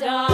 da.